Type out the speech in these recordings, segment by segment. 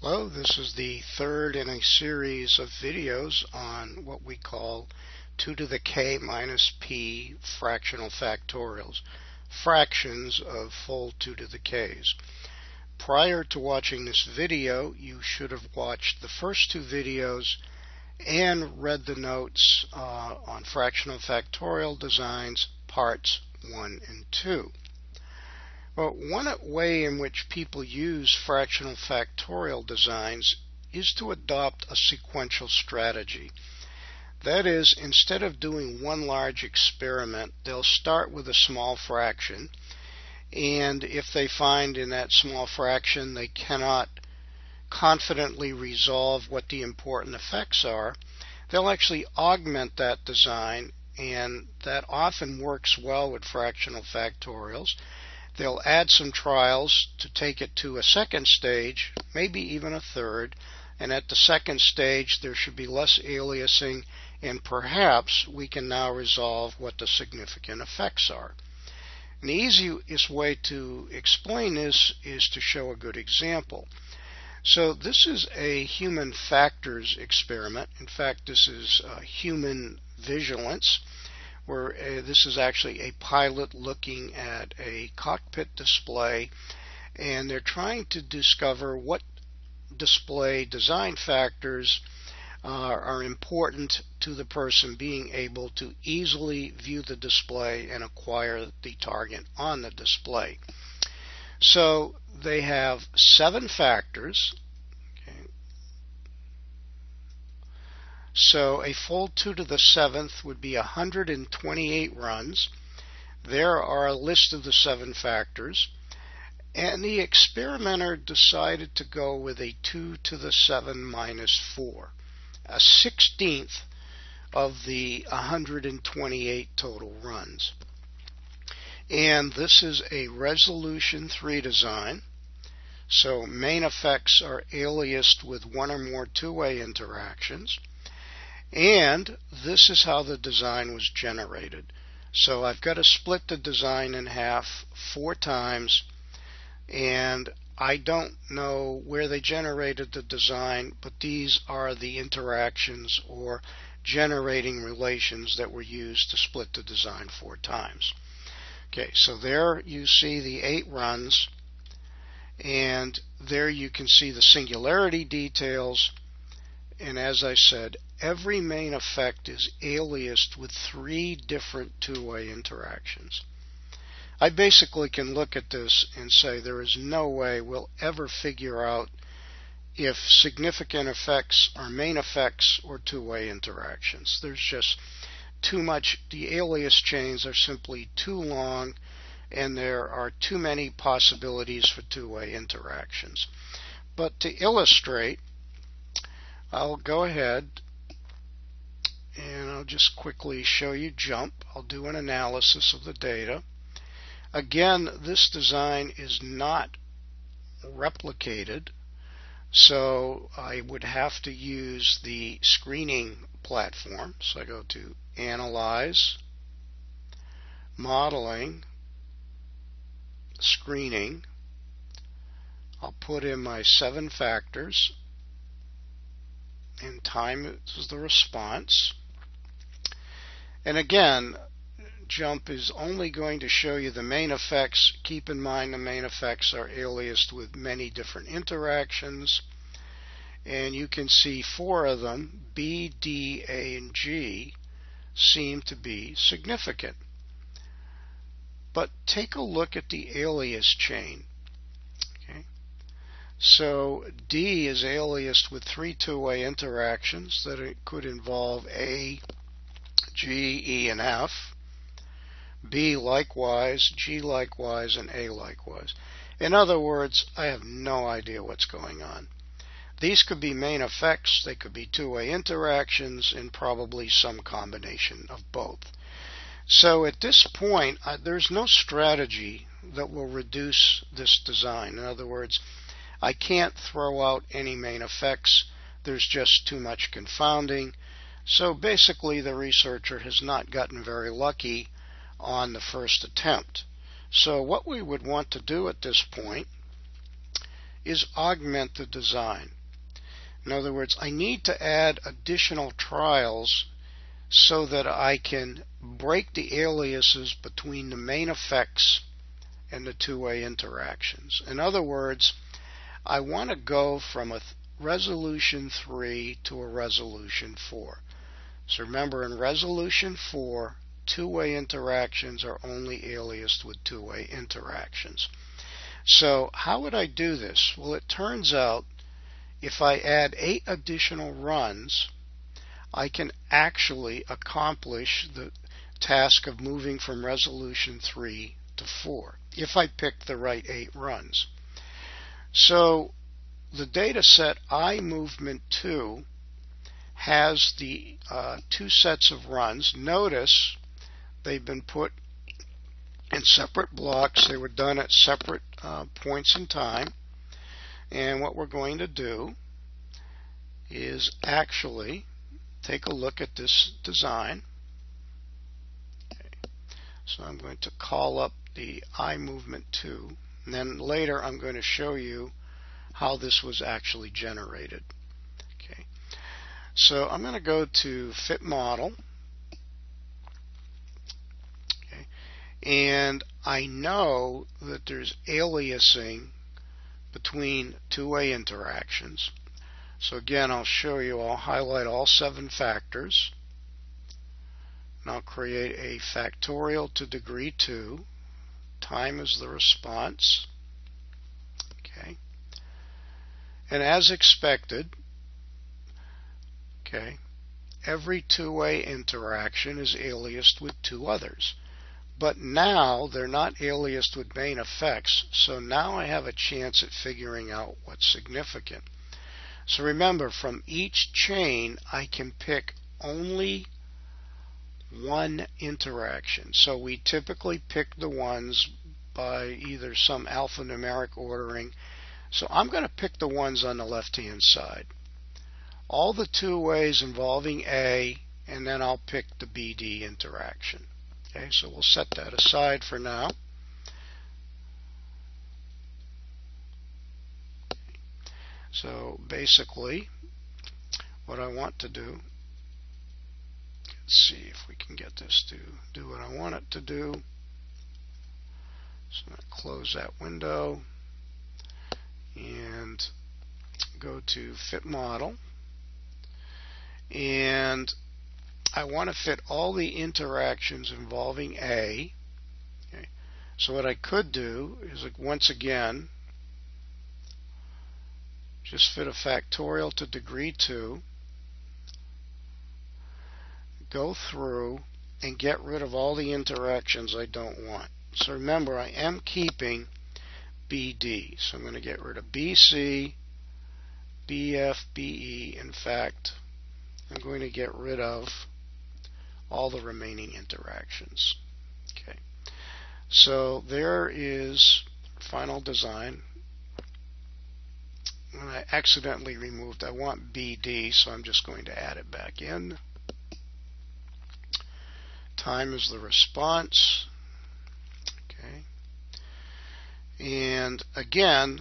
Hello, this is the third in a series of videos on what we call 2 to the k minus p fractional factorials, fractions of full 2 to the k's. Prior to watching this video, you should have watched the first two videos and read the notes uh, on fractional factorial designs parts 1 and 2. Well, one way in which people use fractional factorial designs is to adopt a sequential strategy. That is, instead of doing one large experiment, they'll start with a small fraction, and if they find in that small fraction they cannot confidently resolve what the important effects are, they'll actually augment that design, and that often works well with fractional factorials They'll add some trials to take it to a second stage, maybe even a third, and at the second stage there should be less aliasing and perhaps we can now resolve what the significant effects are. And the easiest way to explain this is to show a good example. So this is a human factors experiment. In fact, this is uh, human vigilance where uh, this is actually a pilot looking at a cockpit display and they're trying to discover what display design factors uh, are important to the person being able to easily view the display and acquire the target on the display. So they have seven factors So a full 2 to the 7th would be 128 runs. There are a list of the seven factors. And the experimenter decided to go with a 2 to the 7 minus 4, a 16th of the 128 total runs. And this is a resolution 3 design. So main effects are aliased with one or more two-way interactions. And this is how the design was generated. So I've got to split the design in half four times and I don't know where they generated the design, but these are the interactions or generating relations that were used to split the design four times. Okay, so there you see the eight runs, and there you can see the singularity details and as I said, every main effect is aliased with three different two-way interactions. I basically can look at this and say there is no way we'll ever figure out if significant effects are main effects or two-way interactions. There's just too much, the alias chains are simply too long and there are too many possibilities for two-way interactions. But to illustrate, I'll go ahead and I'll just quickly show you JMP. I'll do an analysis of the data. Again, this design is not replicated, so I would have to use the screening platform. So I go to Analyze, Modeling, Screening. I'll put in my seven factors and time is the response. And again, JMP is only going to show you the main effects. Keep in mind the main effects are aliased with many different interactions. And you can see four of them, B, D, A, and G, seem to be significant. But take a look at the alias chain. Okay. So D is aliased with three two-way interactions that could involve A, G, E, and F. B likewise, G likewise, and A likewise. In other words, I have no idea what's going on. These could be main effects, they could be two-way interactions, and probably some combination of both. So at this point, uh, there's no strategy that will reduce this design. In other words, I can't throw out any main effects. There's just too much confounding. So basically, the researcher has not gotten very lucky on the first attempt. So what we would want to do at this point is augment the design. In other words, I need to add additional trials so that I can break the aliases between the main effects and the two-way interactions. In other words, I want to go from a resolution 3 to a resolution 4. So remember, in resolution 4, two-way interactions are only aliased with two-way interactions. So how would I do this? Well, it turns out if I add eight additional runs, I can actually accomplish the task of moving from resolution 3 to 4 if I pick the right eight runs. So the data set I movement 2 has the uh, two sets of runs. Notice they've been put in separate blocks. They were done at separate uh, points in time. And what we're going to do is actually take a look at this design. Okay. So I'm going to call up the I movement 2 and then later I'm going to show you how this was actually generated. So I'm going to go to fit model okay. and I know that there's aliasing between two-way interactions. So again, I'll show you, I'll highlight all seven factors. And I'll create a factorial to degree 2. Time is the response. Okay. And as expected, okay, every two-way interaction is aliased with two others. But now they're not aliased with main effects, so now I have a chance at figuring out what's significant. So remember, from each chain, I can pick only one interaction. So we typically pick the ones by either some alphanumeric ordering. So I'm going to pick the ones on the left-hand side. All the two ways involving A, and then I'll pick the BD interaction. Okay, so we'll set that aside for now. So basically, what I want to do, let's see if we can get this to do what I want it to do. So I'm going to close that window and go to Fit Model. And I want to fit all the interactions involving A. Okay. So what I could do is like once again just fit a factorial to degree 2 go through and get rid of all the interactions I don't want. So remember I am keeping BD. So I'm going to get rid of BC, BF, BE. In fact, I'm going to get rid of all the remaining interactions. Okay. So there is final design. And I accidentally removed, I want BD, so I'm just going to add it back in. Time is the response. Okay. And again,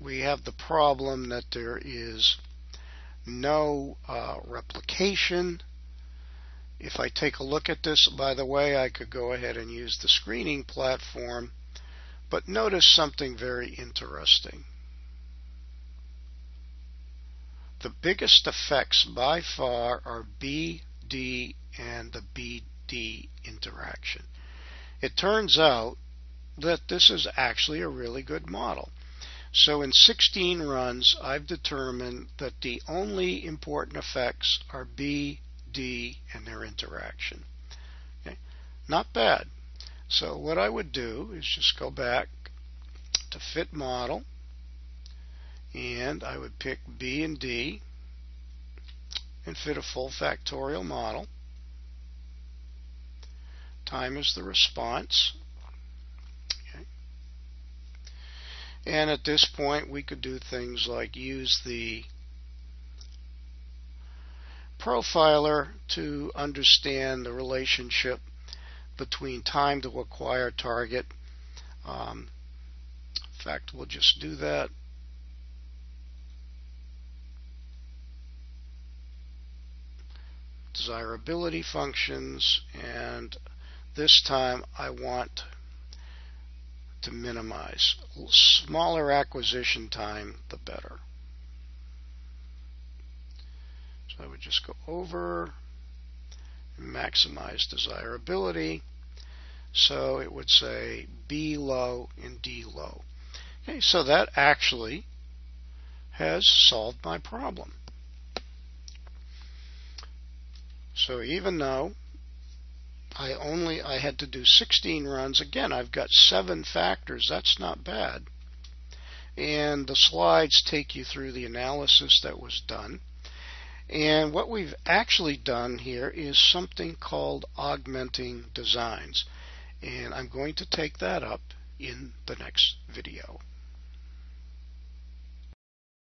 we have the problem that there is no uh, replication if I take a look at this, by the way, I could go ahead and use the screening platform, but notice something very interesting. The biggest effects by far are B, D, and the BD interaction. It turns out that this is actually a really good model. So in 16 runs, I've determined that the only important effects are B, D and their interaction. Okay? Not bad. So what I would do is just go back to fit model and I would pick B and D and fit a full factorial model. Time is the response. And at this point, we could do things like use the profiler to understand the relationship between time to acquire target. Um, in fact, we'll just do that. Desirability functions, and this time I want to minimize. Smaller acquisition time, the better. So I would just go over maximize desirability. So it would say B low and D low. Okay, so that actually has solved my problem. So even though I only I had to do 16 runs, again I've got seven factors. That's not bad. And the slides take you through the analysis that was done. And what we've actually done here is something called augmenting designs. And I'm going to take that up in the next video.